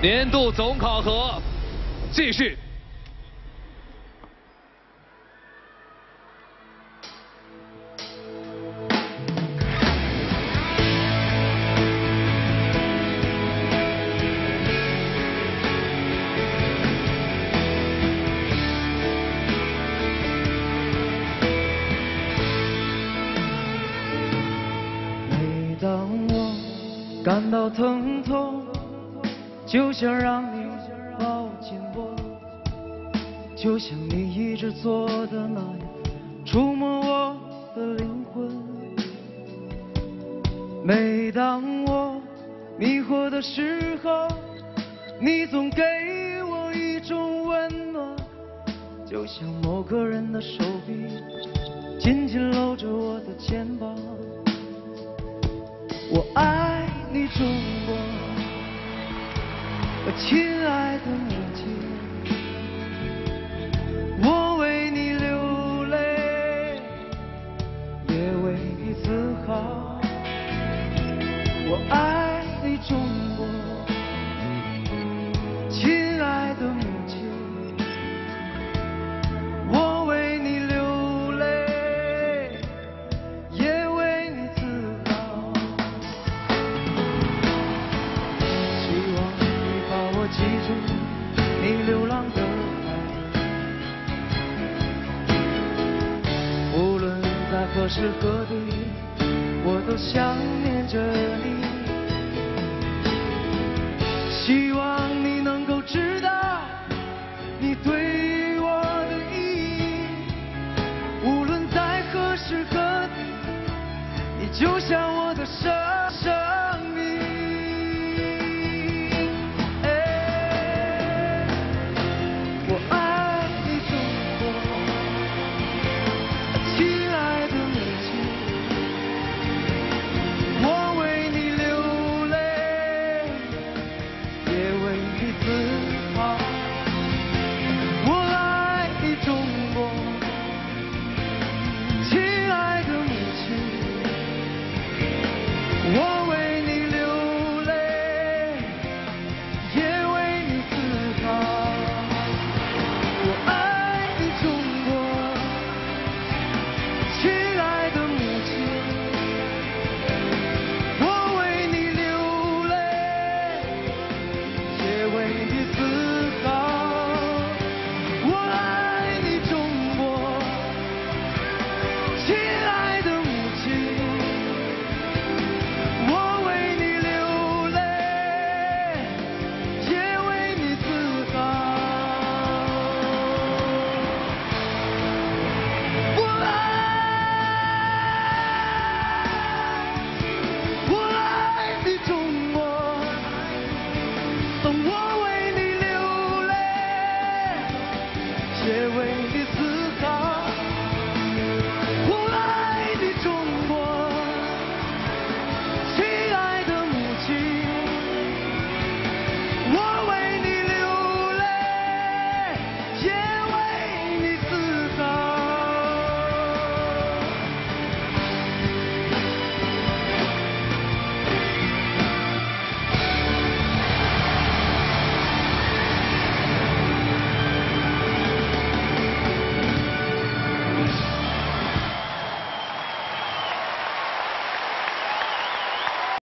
年度总考核继续。每当我感到疼痛，就想让你抱紧我，就像你一直做的那样，触摸我的灵魂。每当我迷惑的时候，你总给我一种温暖，就像某个人的手臂紧紧搂着我的肩膀。我爱亲爱的母亲，何时何地我都想念着你。希望你能够知道你对我的意义。无论在何时何地你就像我的生